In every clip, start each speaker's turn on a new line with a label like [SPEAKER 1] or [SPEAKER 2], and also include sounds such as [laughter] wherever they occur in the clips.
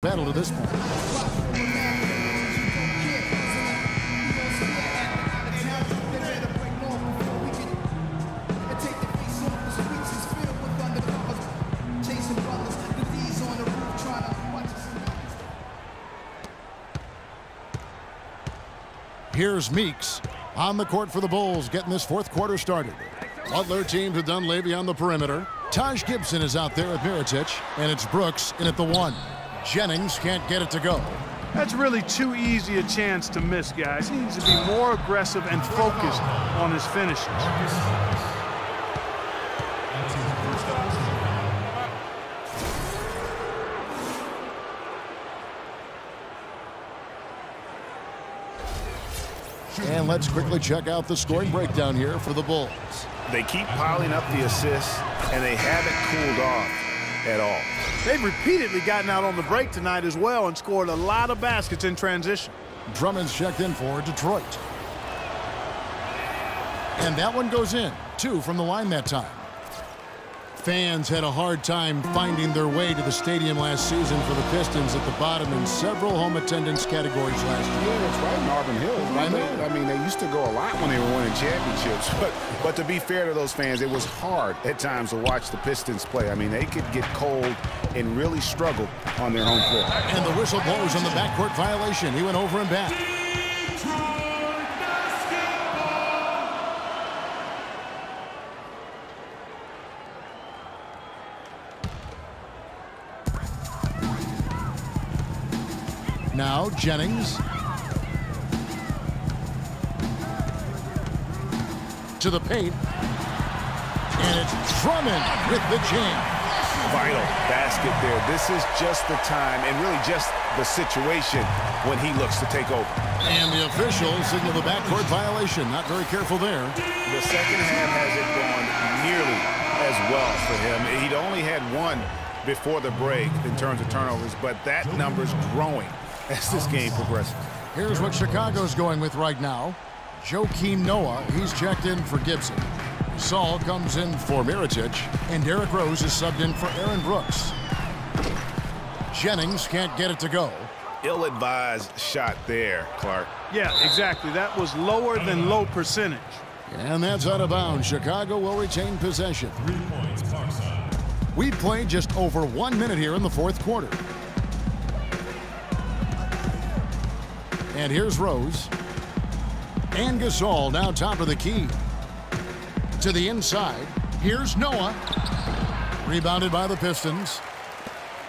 [SPEAKER 1] battle to this point. Here's Meeks on the court for the Bulls, getting this fourth quarter started. Butler teams with Dunleavy on the perimeter. Taj Gibson is out there at Mirotic, and it's Brooks in at the one. Jennings can't get it to go.
[SPEAKER 2] That's really too easy a chance to miss, guys. He needs to be more aggressive and focused on his finishes.
[SPEAKER 1] And let's quickly check out the scoring breakdown here for the Bulls.
[SPEAKER 3] They keep piling up the assists, and they haven't cooled off at all.
[SPEAKER 2] They've repeatedly gotten out on the break tonight as well and scored a lot of baskets in transition.
[SPEAKER 1] Drummond's checked in for Detroit. And that one goes in. Two from the line that time. Fans had a hard time finding their way to the stadium last season for the Pistons at the bottom in several home attendance categories last year.
[SPEAKER 3] Yeah, that's right, Marvin Hill.
[SPEAKER 1] I know.
[SPEAKER 3] I mean, they used to go a lot when they were winning championships. [laughs] But, but to be fair to those fans, it was hard at times to watch the Pistons play. I mean, they could get cold and really struggle on their home floor.
[SPEAKER 1] And the whistle blows on the backcourt violation. He went over and back. Now Jennings. To the paint. And it's Drummond with the jam.
[SPEAKER 3] Vital basket there. This is just the time and really just the situation when he looks to take over.
[SPEAKER 1] And the officials signal the backcourt violation. Not very careful there.
[SPEAKER 3] The second half hasn't gone nearly as well for him. He'd only had one before the break in terms of turnovers, but that number's growing as this game progresses.
[SPEAKER 1] Here's what Chicago's going with right now. Joakim Noah, he's checked in for Gibson. Saul comes in for Mirotic, and Derrick Rose is subbed in for Aaron Brooks. Jennings can't get it to go.
[SPEAKER 3] Ill-advised shot there, Clark.
[SPEAKER 2] Yeah, exactly. That was lower than low percentage.
[SPEAKER 1] And that's out of bounds. Chicago will retain possession. We played just over one minute here in the fourth quarter. And here's Rose. And Gasol now top of the key. To the inside. Here's Noah. Rebounded by the Pistons.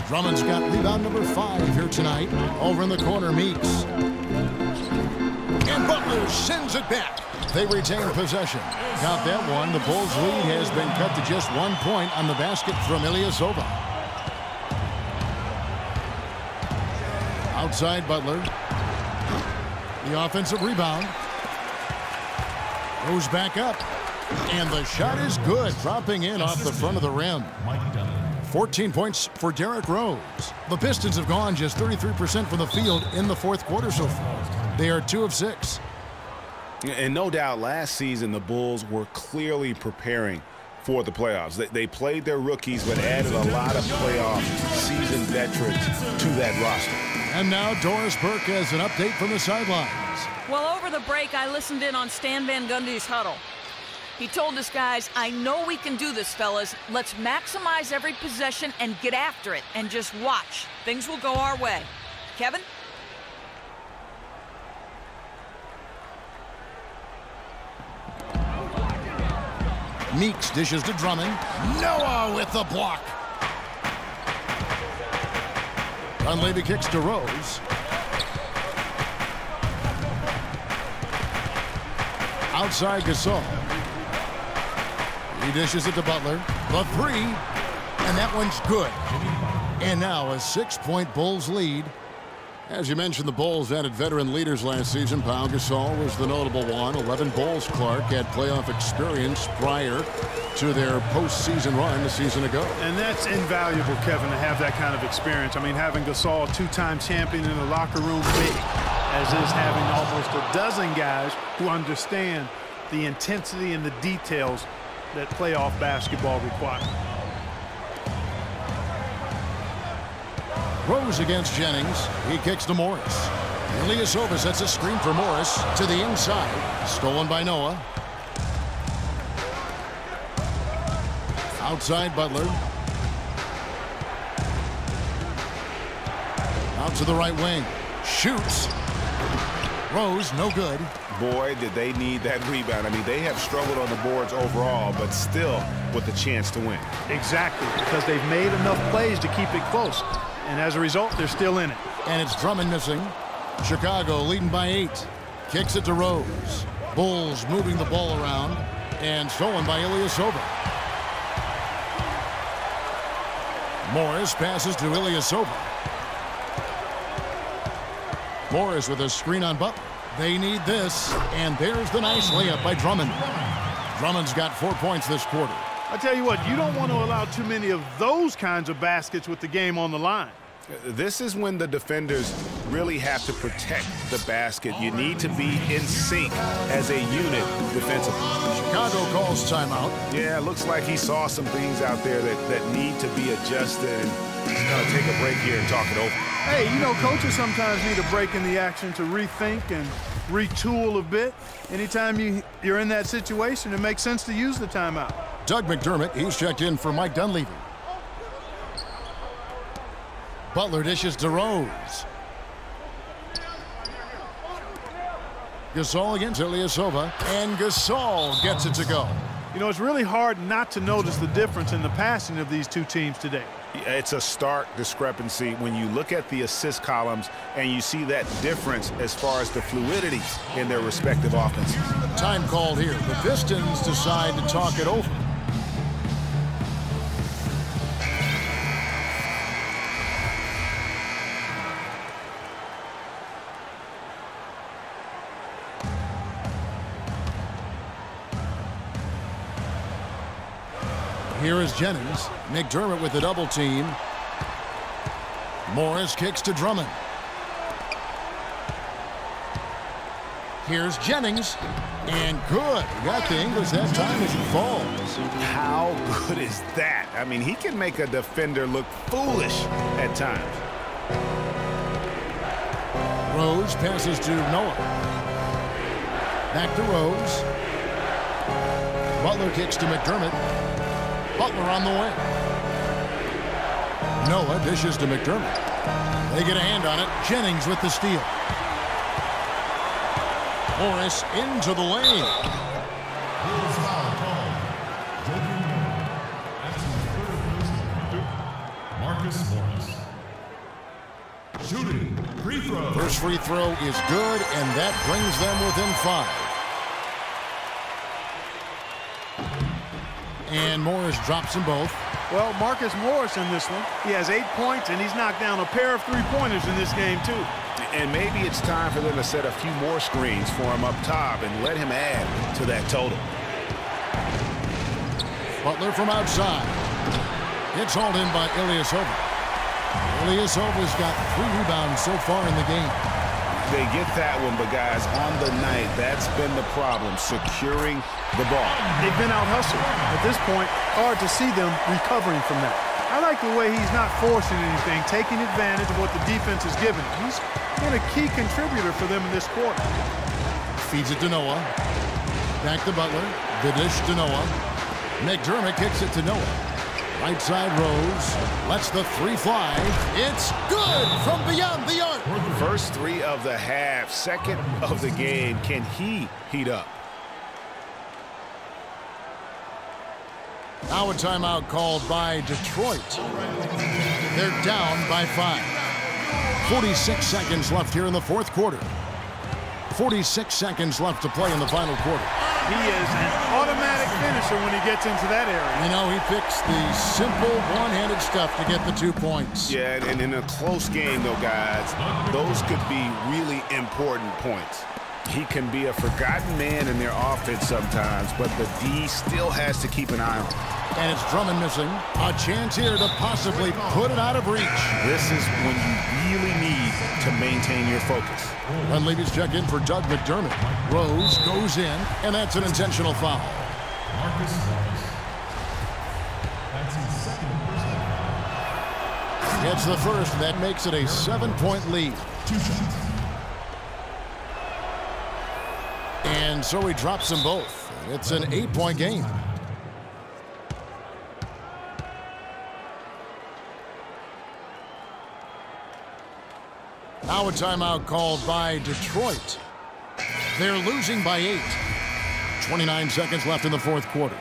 [SPEAKER 1] Drummond's got rebound number five here tonight. Over in the corner, Meeks. And Butler sends it back. They retain possession. Got that one. The Bulls' lead has been cut to just one point on the basket from Ilyasova. Outside Butler. The offensive rebound. Goes back up. And the shot is good, dropping in off the front of the rim. 14 points for Derrick Rose. The Pistons have gone just 33% from the field in the fourth quarter so far. They are two of six.
[SPEAKER 3] And no doubt last season the Bulls were clearly preparing for the playoffs. They, they played their rookies but added a lot of playoff seasoned veterans to that roster.
[SPEAKER 1] And now Doris Burke has an update from the sidelines.
[SPEAKER 4] Well, over the break, I listened in on Stan Van Gundy's huddle. He told us guys, I know we can do this, fellas. Let's maximize every possession and get after it and just watch. Things will go our way. Kevin?
[SPEAKER 1] Meeks dishes to Drummond. Noah with the block. Dunleavy kicks to Rose. Outside Gasol. He dishes it to Butler. The three. And that one's good. And now a six-point Bulls lead. As you mentioned, the Bulls added veteran leaders last season. Pau Gasol was the notable one. 11 Bulls Clark had playoff experience prior to their postseason run a season ago.
[SPEAKER 2] And that's invaluable, Kevin, to have that kind of experience. I mean, having Gasol, two-time champion in the locker room, big, as is having almost a dozen guys who understand the intensity and the details that playoff basketball requires.
[SPEAKER 1] Rose against Jennings. He kicks to Morris. Ilyasova sets a screen for Morris to the inside. Stolen by Noah. Outside Butler. Out to the right wing. Shoots. Rose, no good.
[SPEAKER 3] Boy, did they need that rebound. I mean, they have struggled on the boards overall, but still with a chance to win.
[SPEAKER 2] Exactly, because they've made enough plays to keep it close. And as a result, they're still in it.
[SPEAKER 1] And it's Drummond missing. Chicago leading by eight. Kicks it to Rose. Bulls moving the ball around. And stolen by Ilyasova. Morris passes to Ilyasova. Morris with a screen on Butler. They need this. And there's the nice layup by Drummond. Drummond's got four points this quarter.
[SPEAKER 2] I tell you what, you don't want to allow too many of those kinds of baskets with the game on the line.
[SPEAKER 3] This is when the defenders really have to protect the basket. You need to be in sync as a unit defensively.
[SPEAKER 1] Chicago calls timeout.
[SPEAKER 3] Yeah, looks like he saw some things out there that, that need to be adjusted and he's going to take a break here and talk it over.
[SPEAKER 2] Hey, you know, coaches sometimes need a break in the action to rethink and retool a bit. Anytime you, you're in that situation, it makes sense to use the timeout.
[SPEAKER 1] Doug McDermott, he's checked in for Mike Dunleavy. Butler dishes to Rose. Gasol against Ilyasova, and Gasol gets it to go.
[SPEAKER 2] You know, it's really hard not to notice the difference in the passing of these two teams today.
[SPEAKER 3] It's a stark discrepancy when you look at the assist columns and you see that difference as far as the fluidity in their respective offenses.
[SPEAKER 1] Time called here. The Pistons decide to talk it over. Here is Jennings. McDermott with the double team. Morris kicks to Drummond. Here's Jennings. And good. Got the English that time as he falls.
[SPEAKER 3] How good is that? I mean, he can make a defender look foolish at times.
[SPEAKER 1] Rose passes to Noah. Back to Rose. Butler kicks to McDermott. Butler on the way. Noah dishes to McDermott. They get a hand on it. Jennings with the steal. Morris into the lane.
[SPEAKER 5] Marcus Morris. Shooting. Free throw.
[SPEAKER 1] First free throw is good, and that brings them within five. And Morris drops them both.
[SPEAKER 2] Well, Marcus Morris in this one, he has eight points, and he's knocked down a pair of three-pointers in this game, too.
[SPEAKER 3] And maybe it's time for them to set a few more screens for him up top and let him add to that total.
[SPEAKER 1] Butler from outside. It's hauled in by Ilyasova. Ilyasova's got three rebounds so far in the game.
[SPEAKER 3] They get that one, but guys, on the night, that's been the problem, securing the ball.
[SPEAKER 2] They've been out-hustled. At this point, hard to see them recovering from that. I like the way he's not forcing anything, taking advantage of what the defense is giving. He's been a key contributor for them in this quarter.
[SPEAKER 1] Feeds it to Noah. Back to Butler. The dish to Noah. McDermott kicks it to Noah. Right side Rose. Lets the three fly. It's good from beyond the arc.
[SPEAKER 3] First three of the half, second of the game. Can he heat up?
[SPEAKER 1] Now a timeout called by Detroit. They're down by five. 46 seconds left here in the fourth quarter. 46 seconds left to play in the final quarter.
[SPEAKER 2] He is an automatic finisher when he gets into that area.
[SPEAKER 1] You know, he picks the simple one-handed stuff to get the two points.
[SPEAKER 3] Yeah, and in a close game, though, guys, those could be really important points. He can be a forgotten man in their offense sometimes, but the D still has to keep an eye on him.
[SPEAKER 1] And it's Drummond missing. A chance here to possibly put it out of reach.
[SPEAKER 3] This is when you really need to maintain your focus.
[SPEAKER 1] Dunleavy's check in for Doug McDermott. Rose goes in, and that's an intentional foul.
[SPEAKER 5] Marcus Morris. That's his second personal foul.
[SPEAKER 1] Gets the first, and that makes it a seven-point lead. And so he drops them both. It's an eight-point game. Now a timeout called by Detroit. They're losing by eight. 29 seconds left in the fourth quarter.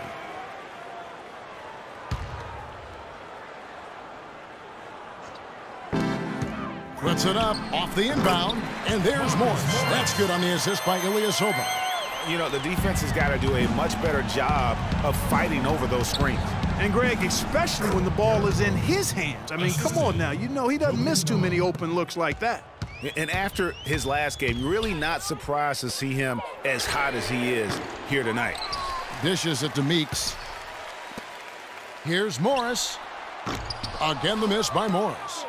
[SPEAKER 1] Puts it up off the inbound, and there's Morris. That's good on the assist by Ilya Ilyasova.
[SPEAKER 3] You know, the defense has got to do a much better job of fighting over those screens.
[SPEAKER 2] And Greg, especially when the ball is in his hands. I mean, come on now. You know he doesn't miss too many open looks like that.
[SPEAKER 3] And after his last game, really not surprised to see him as hot as he is here tonight.
[SPEAKER 1] Dishes it to Meeks. Here's Morris. Again, the miss by Morris.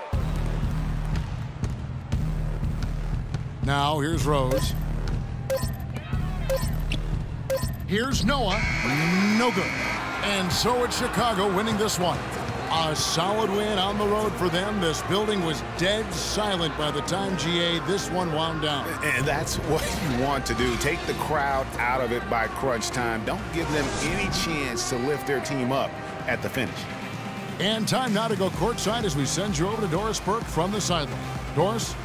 [SPEAKER 1] Now, here's Rose. Here's Noah. No good. And so it's Chicago winning this one. A solid win on the road for them. This building was dead silent by the time GA this one wound down.
[SPEAKER 3] And that's what you want to do. Take the crowd out of it by crunch time. Don't give them any chance to lift their team up at the finish.
[SPEAKER 1] And time now to go courtside as we send you over to Doris Burke from the sideline. Doris?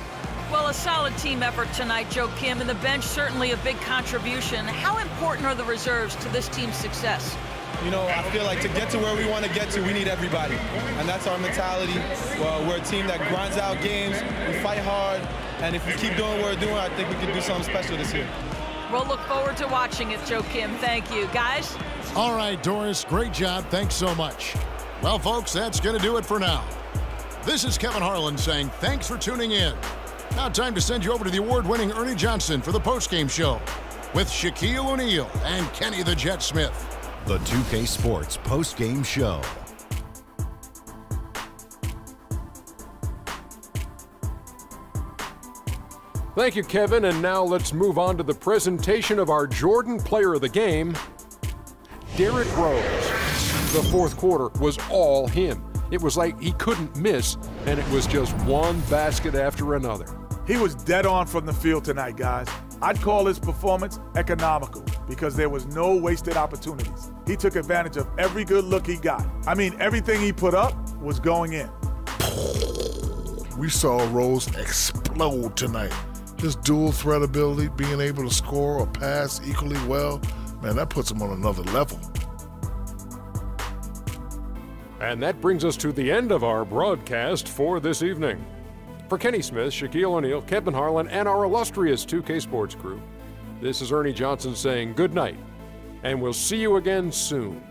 [SPEAKER 4] Well, a solid team effort tonight, Joakim, and the bench certainly a big contribution. How important are the reserves to this team's success?
[SPEAKER 6] You know, I feel like to get to where we want to get to, we need everybody. And that's our mentality. Well, we're a team that grinds out games, we fight hard, and if we keep doing what we're doing, I think we can do something special this year.
[SPEAKER 4] We'll look forward to watching it, Joakim. Thank you. Guys?
[SPEAKER 1] All right, Doris, great job. Thanks so much. Well, folks, that's going to do it for now. This is Kevin Harlan saying thanks for tuning in. Now time to send you over to the award-winning Ernie Johnson for the postgame show with Shaquille O'Neal and Kenny the Jet Smith.
[SPEAKER 7] The 2K Sports postgame show.
[SPEAKER 8] Thank you, Kevin. And now let's move on to the presentation of our Jordan Player of the Game, Derrick Rose. The fourth quarter was all him. It was like he couldn't miss, and it was just one basket after another.
[SPEAKER 9] He was dead on from the field tonight, guys. I'd call his performance economical because there was no wasted opportunities. He took advantage of every good look he got. I mean, everything he put up was going in.
[SPEAKER 10] We saw Rose explode tonight. His dual threat ability, being able to score or pass equally well, man, that puts him on another level.
[SPEAKER 8] And that brings us to the end of our broadcast for this evening. For Kenny Smith, Shaquille O'Neal, Kevin Harlan, and our illustrious 2K Sports crew, this is Ernie Johnson saying good night, and we'll see you again soon.